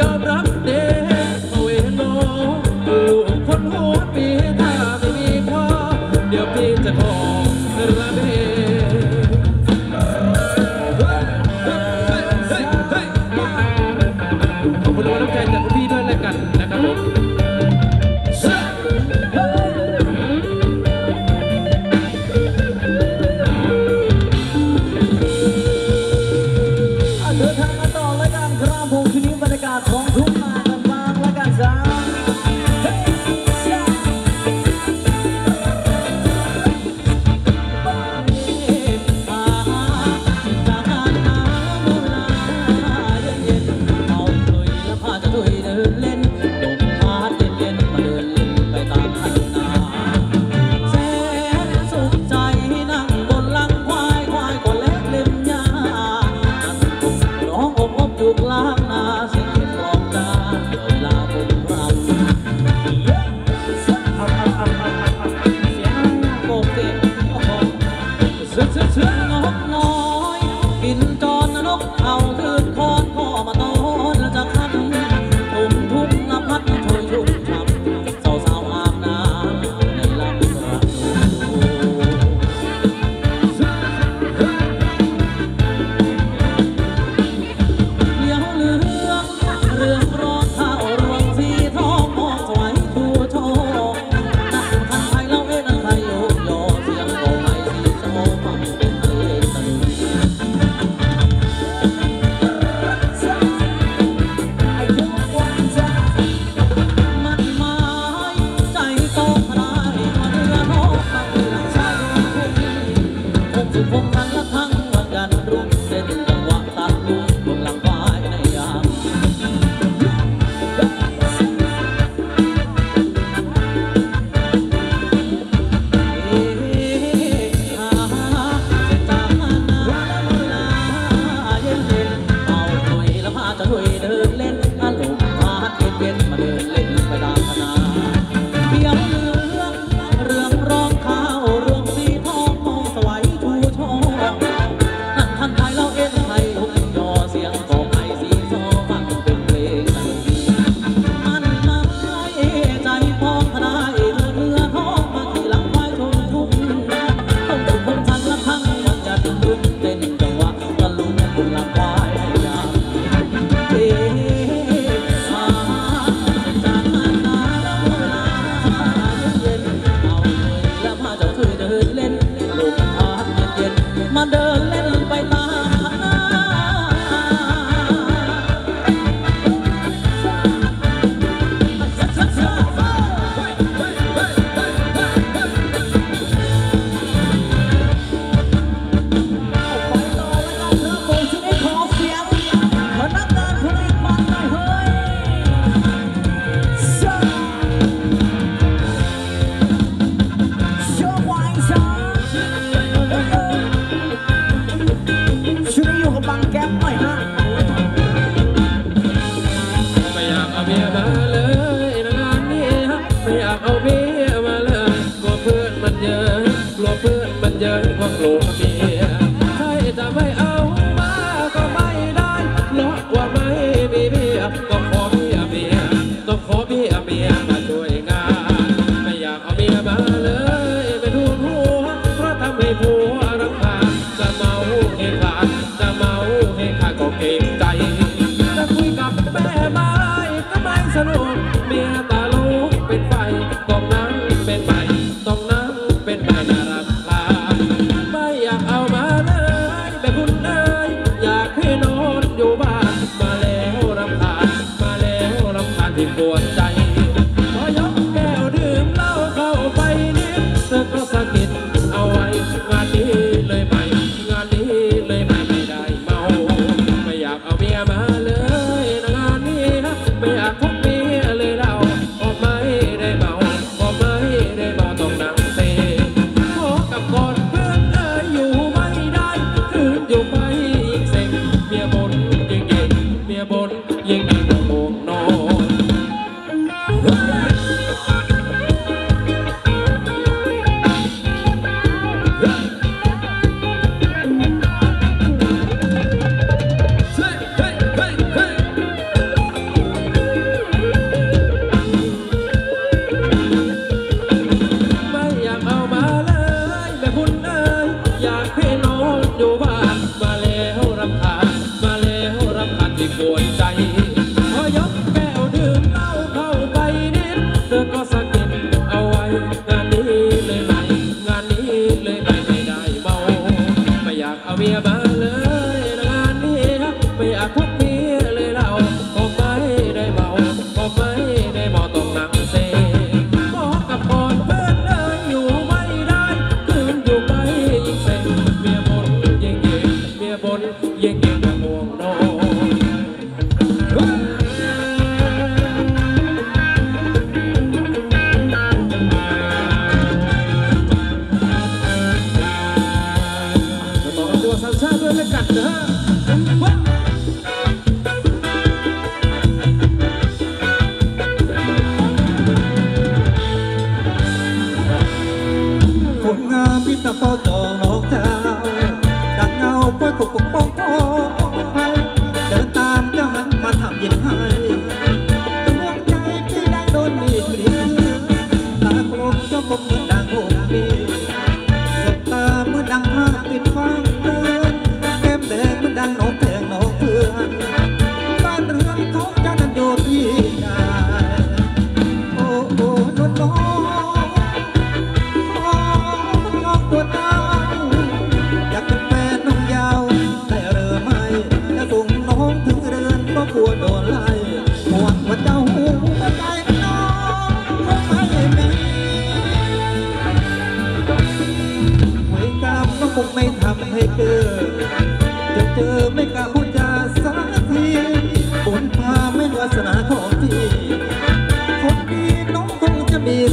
your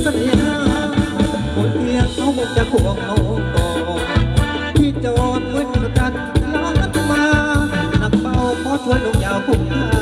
ัญญาคนเพียวเขาบอกจะห่วงน้องต่อที่จอดเมื่อกันลานมา นักเป้าพอช่วยลงยาวคุ้มา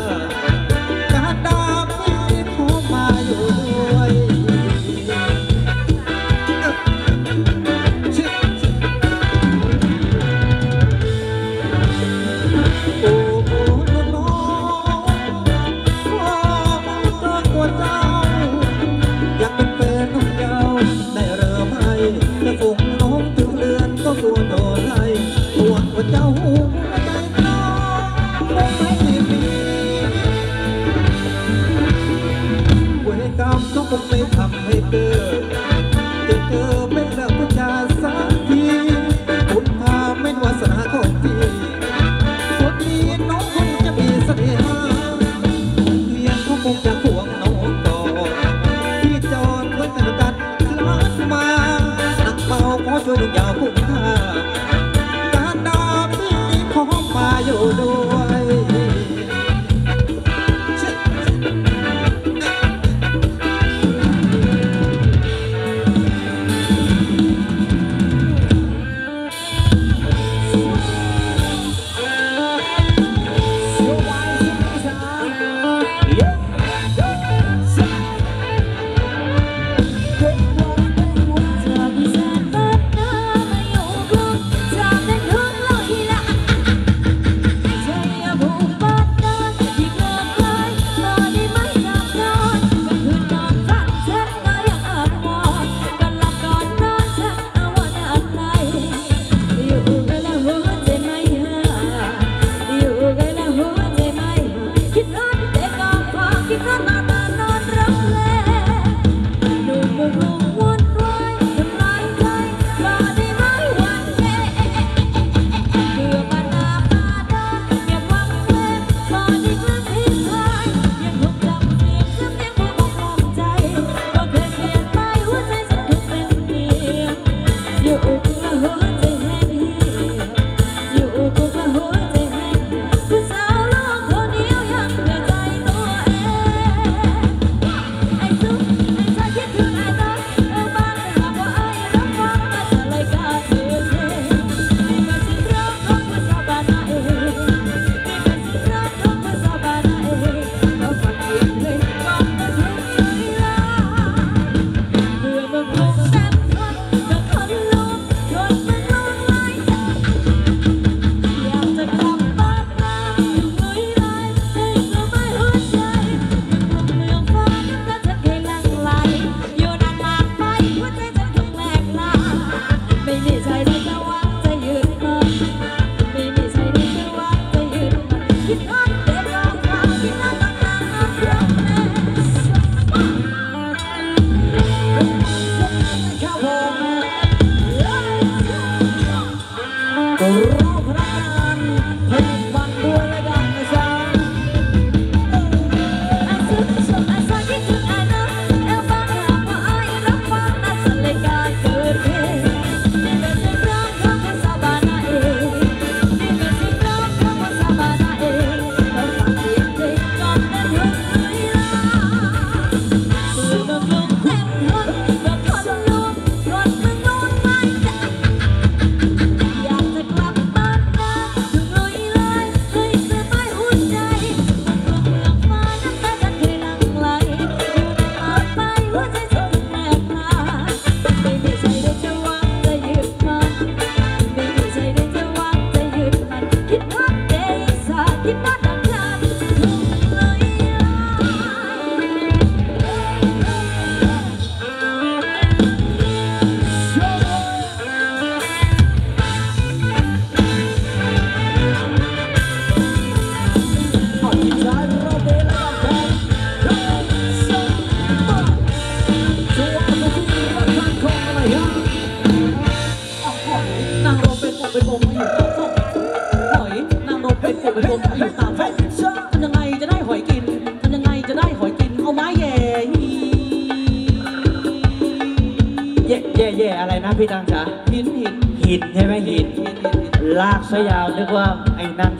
Come on.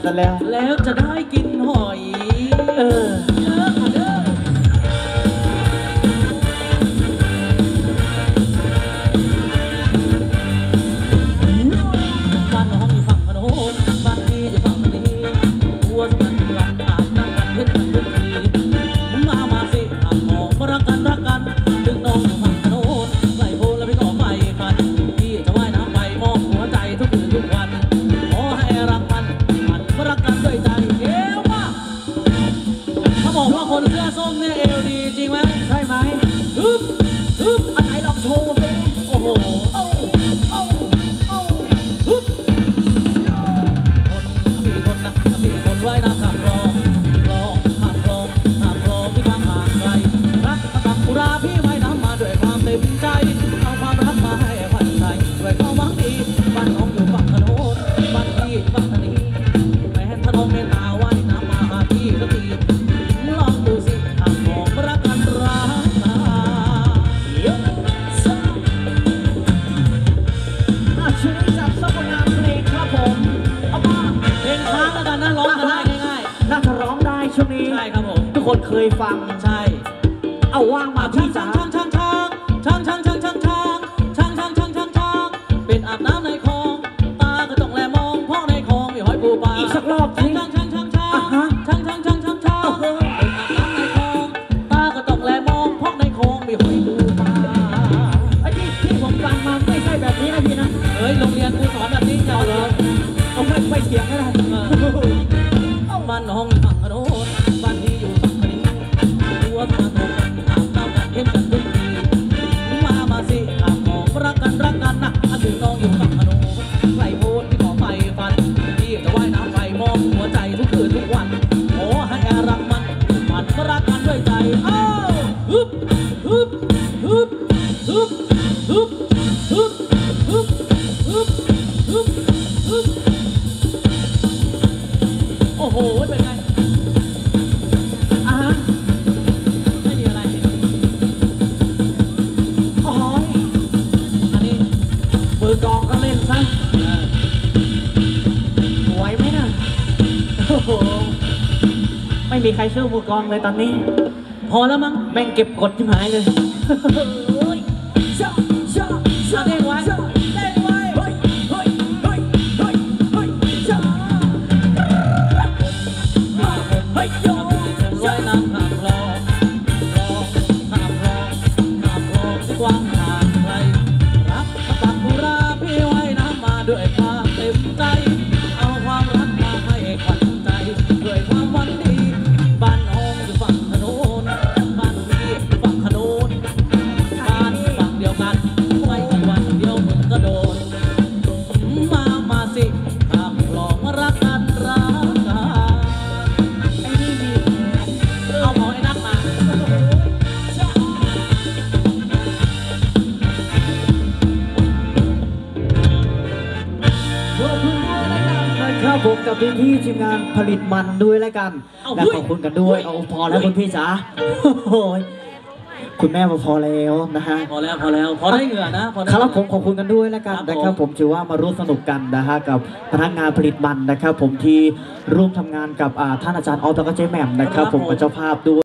ซะแล้ว แล้วจะได้กินหอย สื้อส้มเนี่ยเอวดีจริงไหมใช่ไหมฮึบฮึบ คนเคยฟัง ใช่ เอาว่างมาพี่จ๋า ใครช่วยผู้กองเลยตอนนี้ พอแล้วมั้งแบ่งเก็บกดที่หายเลย กับพี่ที่ทีมงานผลิตมันด้วยแล้วกัน และขอบคุณกันด้วย เอาพอแล้วคุณพี่จ๋าคุณแม่พอแล้วนะฮะ พอแล้วพอแล้วพอได้เหงื่อนะพอครับผมขอบคุณกันด้วยแล้วกันนะครับผมถือว่ามาร่วมสนุกกันนะฮะกับพนักงานผลิตมันนะครับผมที่ร่วมทำงานกับท่านอาจารย์ออฟแล้วก็เจ๊แหม่มนะครับผมกับเจ้าภาพด้วย